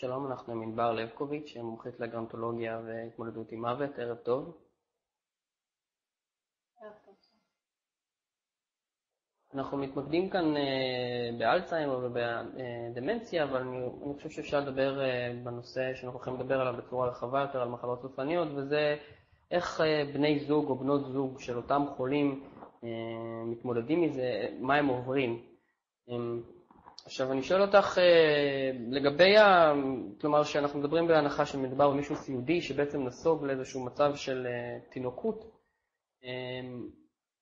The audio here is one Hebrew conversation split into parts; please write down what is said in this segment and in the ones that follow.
שלום, אנחנו עם ענבר לבקוביץ', מומחית לגרנטולוגיה והתמודדות עם מוות, ערב טוב. ערב טוב. אנחנו מתמקדים כאן uh, באלצהיימר ובדמנציה, אבל אני, אני חושב שאפשר לדבר uh, בנושא שאנחנו הולכים לדבר עליו בצורה רחבה יותר, על מחלות סופניות, וזה איך uh, בני זוג או בנות זוג של אותם חולים מתמודדים מזה, מה הם עוברים. Um, עכשיו, אני שואל אותך uh, לגבי, ה... כלומר, שאנחנו מדברים בהנחה שמדובר במישהו סיעודי שבעצם נסוג לאיזשהו מצב של uh, תינוקות, um,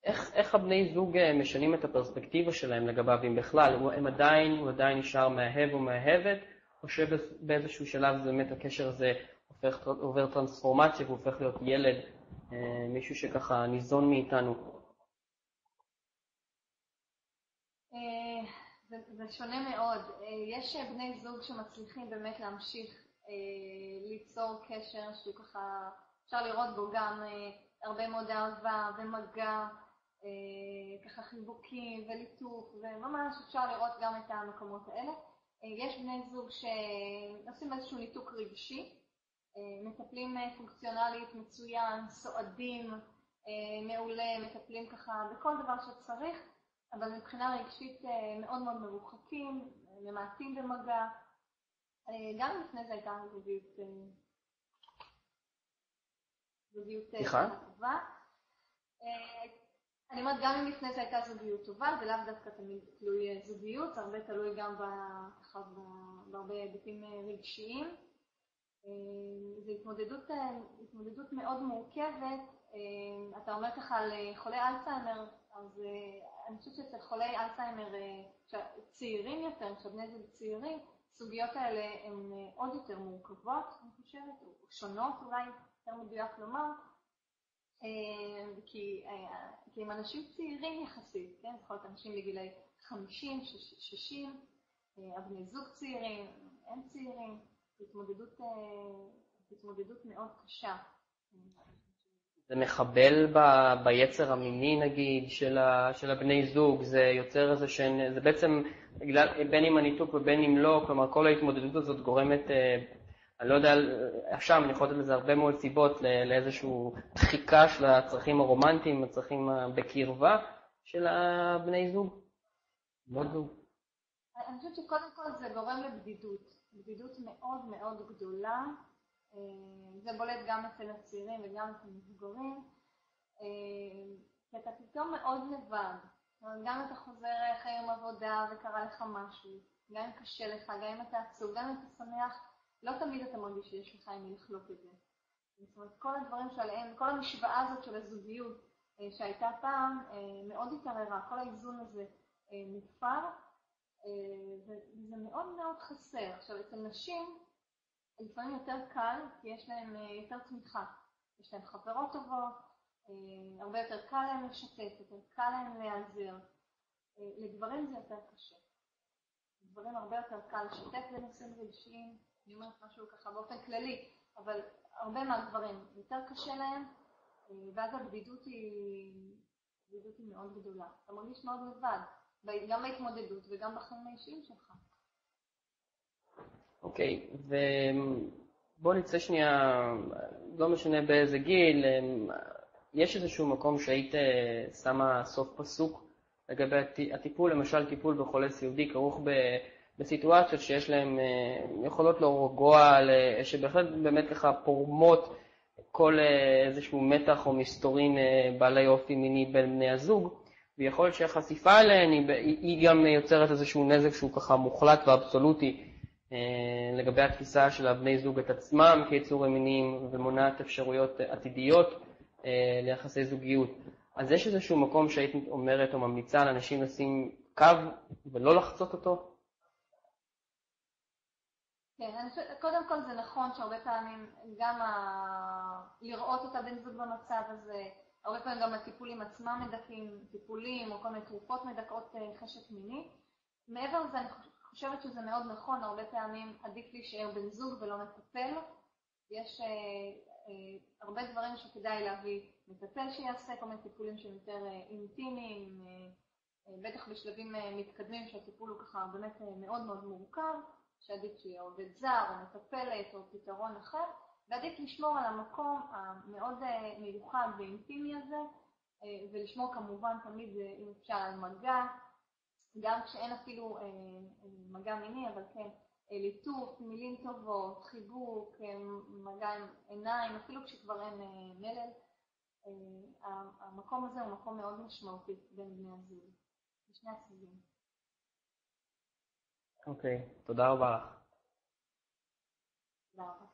איך, איך הבני זוג אה, משנים את הפרספקטיבה שלהם לגביו, אם בכלל, הם עדיין, הוא עדיין נשאר מאהב או מאהבת, או שבאיזשהו שלב באמת הקשר הזה הופך, עובר טרנספורמציה והוא הופך להיות ילד, אה, מישהו שככה ניזון מאיתנו. אה, שונה מאוד. יש בני זוג שמצליחים באמת להמשיך ליצור קשר שהוא ככה, אפשר לראות בו גם הרבה מאוד אהבה ומגע. אה, ככה חיבוקים וליטוף, וממש אפשר לראות גם את המקומות האלה. אה, יש בני זוג שעושים איזשהו ניתוק רגשי, אה, מטפלים פונקציונלית מצוין, סועדים מעולה, מטפלים ככה בכל דבר שצריך, אבל מבחינה רגשית מאוד מאוד מרוחקים, ממעטים במגע. גם לפני זה הייתה זוגיות, זוגיות טובה. אני אומרת, גם אם לפני זה הייתה זוגיות טובה, זה לאו דווקא תמיד תלוי זוגיות, הרבה תלוי גם בהרבה היבטים רגשיים. אה, זו התמודדות, אה, התמודדות מאוד מורכבת. אה, אתה אומר ככה על חולי אלצהיימר, אז אני חושבת שאצל חולי אלצהיימר צעירים יותר, כשבני זוג צעירים, הסוגיות האלה הן עוד יותר מורכבות, אני חושבת, או שונות אולי, יותר מדויק לומר. אה, כי, אה, כי הם אנשים צעירים יחסית, כן? יכול להיות אנשים בגילי 50, 60, הבני זוג צעירים, הם צעירים, התמודדות, אה, התמודדות מאוד קשה. זה מחבל ב, ביצר המיני נגיד של, ה, של הבני זוג, זה יוצר איזה שהן, זה בעצם, בין אם הניתוק ובין אם לא, כלומר כל ההתמודדות הזאת גורמת אני לא יודע, שם אני יכול לתת לזה הרבה מאוד סיבות לאיזושהי דחיקה של הצרכים הרומנטיים, הצרכים בקרבה של הבני זוג, בנות זוג. אני חושבת שקודם כל זה גורם לבדידות, בדידות מאוד מאוד גדולה. אה, זה בולט גם אצל הצעירים וגם אצל מבוגרים. אה, כי אתה פתאום מאוד לבד. גם אם אתה חוזר אחרי יום עבודה וקרה לך משהו, גם אם קשה לך, גם אם אתה עצוב, גם אם אתה שמח, לא תמיד אתה מרגיש שיש לך עם מי לחלוק את זה. זאת אומרת, כל הדברים שעליהם, כל המשוואה הזאת של הזוגיות אה, שהייתה פעם, אה, מאוד התערערה, כל האיזון הזה אה, נתפר, וזה מאוד מאוד חסר. עכשיו, אצל נשים, לפעמים יותר קל, כי יש להן יותר תמיכה. יש להן חברות טובות, הרבה יותר קל להן לשתף, יותר קל להן להיעזר. לגברים זה יותר קשה. לגברים הרבה יותר קל לשתף בנושאים רגשיים, אני אומרת משהו ככה באופן כללי, אבל הרבה מהגברים יותר קשה להם, אה, ואז הבדידות היא, הבדידות היא מאוד גדולה. אתה מרגיש מאוד לבד, גם בהתמודדות וגם בחיים האישיים שלך. אוקיי, okay, ובוא נצא שנייה, לא משנה באיזה גיל, יש איזשהו מקום שהיית אה, שמה סוף פסוק לגבי הטיפול, למשל טיפול בחולה סיעודי כרוך. בסיטואציות שיש להן, אה, יכולות לרגוע, שבהחלט באמת ככה פורמות כל אה, איזשהו מתח או מסתורין אה, בעלי אופי מיני בין בני הזוג, ויכול להיות שהחשיפה אליהן היא גם יוצרת איזשהו נזק שהוא ככה מוחלט ואבסולוטי לגבי התפיסה של הבני זוג את עצמם כיצורים מיניים ומונעת אפשרויות עתידיות ליחסי זוגיות. אז יש איזשהו מקום שהיית אומרת או ממליצה לאנשים לשים קו ולא לחצות אותו? כן, אני חושבת, קודם כל זה נכון שהרבה פעמים גם ה... לראות את הבן זוג במצב הזה, הרבה פעמים גם הטיפולים עצמם מדכאים, טיפולים או כל מיני תרופות מדכאות אה, חשק מיני. מעבר לזה אני שזה מאוד נכון, הרבה פעמים עדיף להישאר בן זוג ולא מטפל. יש אה, אה, הרבה דברים שכדאי להביא מטפל שיעשה, כל מיני טיפולים שהם יותר אה, אינטימיים, אה, אה, בטח בשלבים אה, מתקדמים שהטיפול הוא ככה באמת אה, מאוד מאוד מורכב. שעדיף שיהיה עובד זר או מטפלת או פתרון אחר, ועדיף לשמור על המקום המאוד מיוחד ואינטימי הזה, ולשמור כמובן תמיד, אם אפשר, על מגע, גם כשאין אפילו מגע מיני, אבל כן ליטוף, מילים טובות, חיבוק, מגע עם עיניים, אפילו כשכבר אין מלל. המקום הזה הוא מקום מאוד משמעותי בין בני הזוג, בשני הצדדים. אוקיי, תודה רבה לך. תודה רבה.